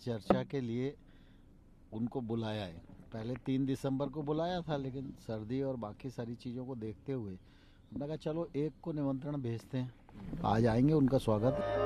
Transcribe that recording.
चर्चा के लिए उनको बुलाया है। पहले तीन दिसंबर को बुलाया था, लेकिन सर्दी और बाकी सारी चीज़ों को देखते हुए हमने कहा, चलो एक को निमंत्रण भेजते हैं। आज आएँगे, उनका स्वागत।